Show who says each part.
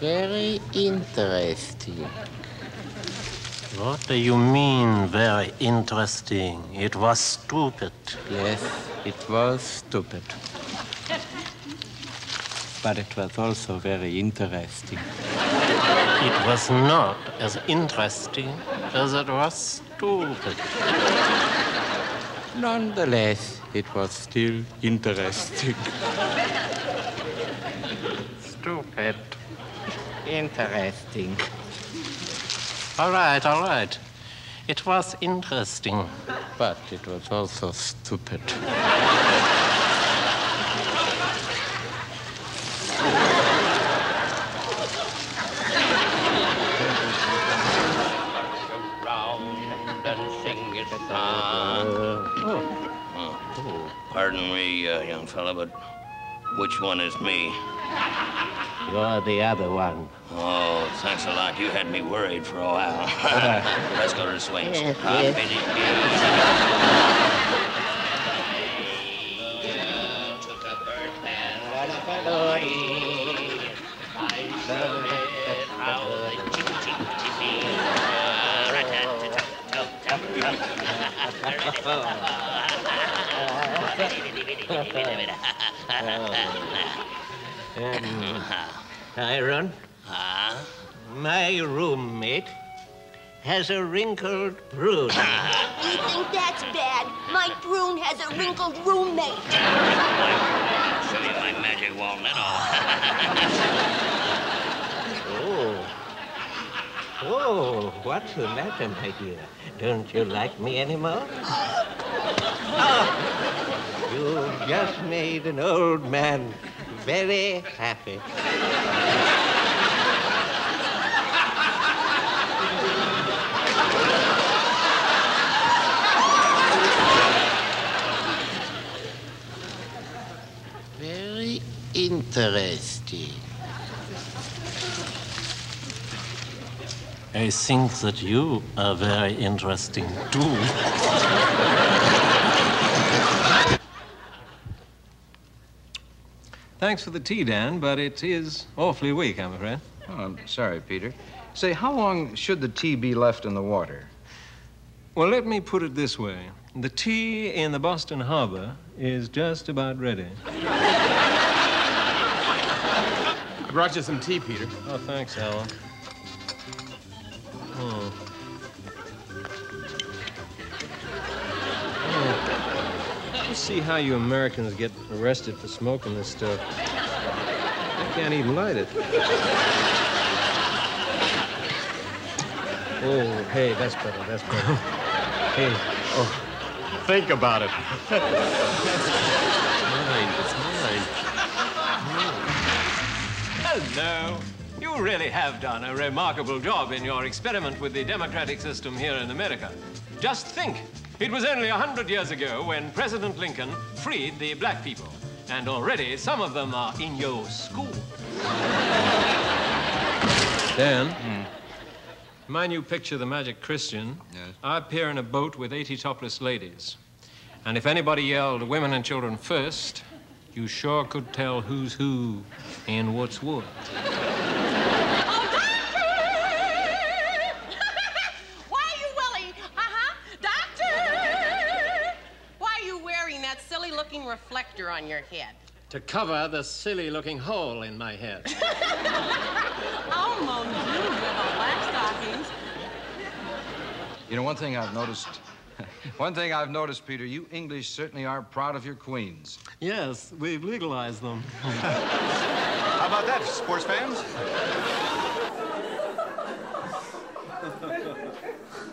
Speaker 1: Very interesting.
Speaker 2: What do you mean, very interesting? It was stupid.
Speaker 1: Yes, it was stupid. But it was also very interesting.
Speaker 2: It was not as interesting as it was stupid.
Speaker 1: Nonetheless, it was still interesting. stupid. Interesting.
Speaker 2: All right, all right. It was interesting.
Speaker 1: But it was also stupid.
Speaker 3: Pardon me, uh, young fella, but which one is me?
Speaker 1: You're the other one.
Speaker 3: Oh, thanks a lot. You had me worried for a while. Let's go to the swings.
Speaker 1: Yes,
Speaker 3: Up
Speaker 1: yes.
Speaker 3: In
Speaker 2: Iron,
Speaker 3: Huh?
Speaker 2: my roommate has a wrinkled prune.
Speaker 4: You think that's bad? My prune has a wrinkled roommate.
Speaker 3: Show you my magic walnut.
Speaker 2: Oh. Oh, what's the matter, my dear? Don't you like me anymore? Ah, you just made an old man very happy.
Speaker 1: Very interesting.
Speaker 2: I think that you are very interesting, too.
Speaker 5: Thanks for the tea, Dan, but it is awfully weak, I'm afraid.
Speaker 6: Oh, I'm sorry, Peter. Say, how long should the tea be left in the water?
Speaker 5: Well, let me put it this way the tea in the Boston Harbor is just about ready.
Speaker 7: I brought you some tea, Peter.
Speaker 5: Oh, thanks, Alan. Oh. You see how you Americans get arrested for smoking this stuff. I can't even light it. Oh, hey, that's better, that's better. hey, oh,
Speaker 7: Think about it.
Speaker 5: mine, it's mine. Hello. You really have done a remarkable job in your experiment with the democratic system here in America. Just think, it was only a hundred years ago when President Lincoln freed the black people. And already some of them are in your school. Dan, my new picture, The Magic Christian,
Speaker 6: Yes.
Speaker 5: I appear in a boat with 80 topless ladies. And if anybody yelled women and children first, you sure could tell who's who and what's what.
Speaker 8: reflector on your head?
Speaker 7: To cover the silly looking hole in my head.
Speaker 8: oh, mon dieu, black stockings.
Speaker 6: You know, one thing I've noticed. One thing I've noticed, Peter, you English certainly are proud of your queens.
Speaker 5: Yes, we've legalized them.
Speaker 9: How about that, sports fans?